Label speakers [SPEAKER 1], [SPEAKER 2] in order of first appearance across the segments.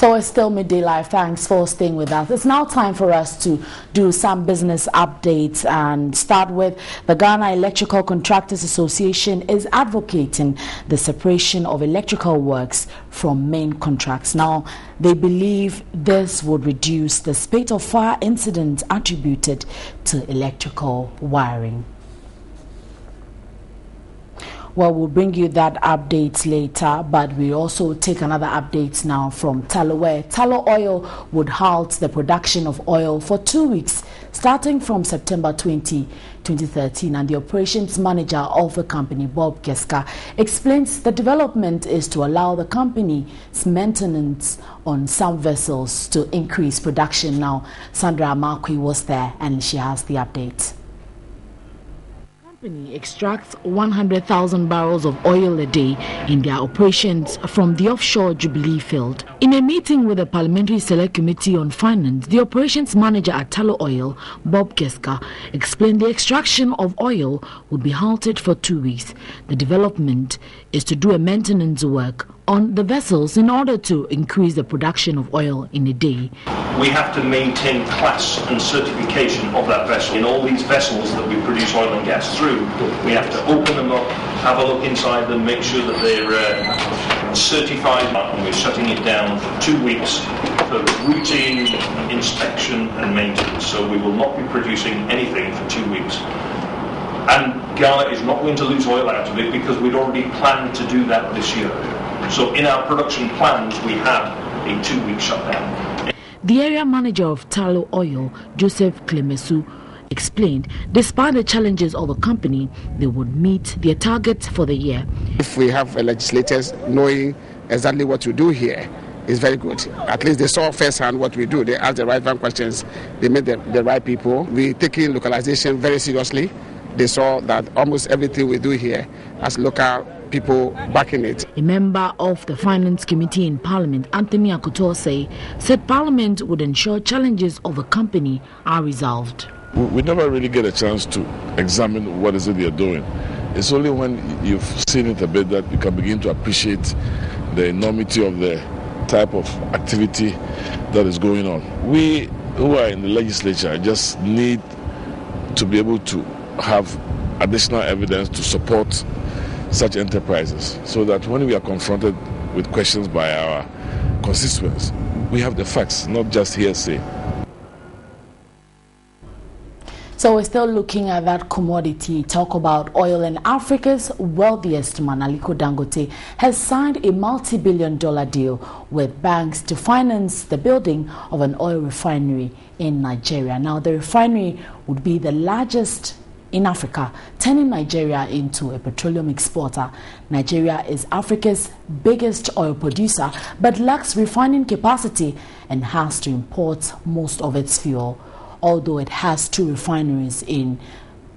[SPEAKER 1] So it's still midday live. Thanks for staying with us. It's now time for us to do some business updates and start with the Ghana Electrical Contractors Association is advocating the separation of electrical works from main contracts. Now, they believe this would reduce the spate of fire incidents attributed to electrical wiring. Well, we'll bring you that update later, but we also take another update now from Tullow, where Tullow Oil would halt the production of oil for two weeks, starting from September 20, 2013. And the operations manager of the company, Bob Keska, explains the development is to allow the company's maintenance on some vessels to increase production. Now, Sandra Amakwi was there and she has the update company extracts 100,000 barrels of oil a day in their operations from the offshore Jubilee field. In a meeting with the Parliamentary Select Committee on Finance, the operations manager at Tullow Oil, Bob Keska, explained the extraction of oil would be halted for two weeks. The development is to do a maintenance work on the vessels in order to increase the production of oil in a day.
[SPEAKER 2] We have to maintain class and certification of that vessel. In all these vessels that we produce oil and gas through, we have to open them up, have a look inside them, make sure that they're uh, certified, and we're shutting it down for two weeks for routine inspection and maintenance. So we will not be producing anything for two weeks. And Ghana is not going to lose oil out of it because we'd already planned to do that this year. So in our production plans, we had a two-week shutdown.
[SPEAKER 1] The area manager of Tullow Oil, Joseph Klemesu, explained despite the challenges of the company, they would meet their targets for the year.
[SPEAKER 3] If we have legislators knowing exactly what to do here, it's very good. At least they saw firsthand what we do. They asked the right questions. They met the, the right people. We taking localization very seriously. They saw that almost everything we do here as local people backing it.
[SPEAKER 1] A member of the Finance Committee in Parliament, Anthony Akoto Osei, said Parliament would ensure challenges of the company are resolved.
[SPEAKER 4] We never really get a chance to examine what is it they're doing. It's only when you've seen it a bit that you can begin to appreciate the enormity of the type of activity that is going on. We who are in the legislature just need to be able to have additional evidence to support such enterprises so that when we are confronted with questions by our constituents, we have the facts, not just hearsay.
[SPEAKER 1] So we're still looking at that commodity. Talk about oil and Africa's wealthiest man, Aliko Dangote, has signed a multi-billion dollar deal with banks to finance the building of an oil refinery in Nigeria. Now the refinery would be the largest in Africa, turning Nigeria into a petroleum exporter. Nigeria is Africa's biggest oil producer but lacks refining capacity and has to import most of its fuel. Although it has two refineries in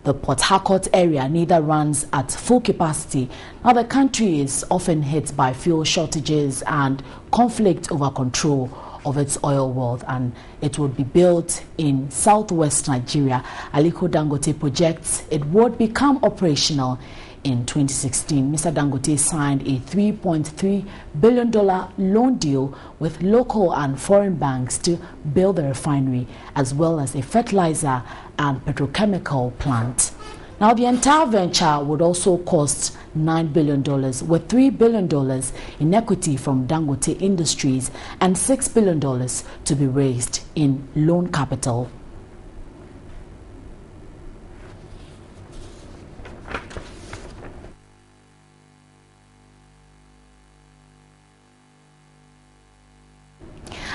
[SPEAKER 1] the Port Harcourt area, neither runs at full capacity. Now, the country is often hit by fuel shortages and conflict over control of its oil wealth and it would be built in southwest Nigeria. Aliko Dangote projects it would become operational in 2016. Mr. Dangote signed a $3.3 billion loan deal with local and foreign banks to build the refinery as well as a fertilizer and petrochemical plant. Now, the entire venture would also cost $9 billion, with $3 billion in equity from Dangote Industries and $6 billion to be raised in loan capital.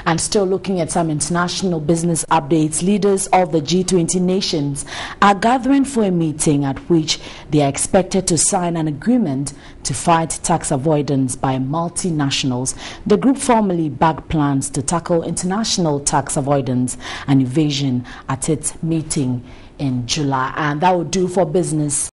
[SPEAKER 1] And still looking at some international business updates, leaders of the G20 nations are gathering for a meeting at which they are expected to sign an agreement to fight tax avoidance by multinationals. The group formally backed plans to tackle international tax avoidance and evasion at its meeting in July. And that will do for business.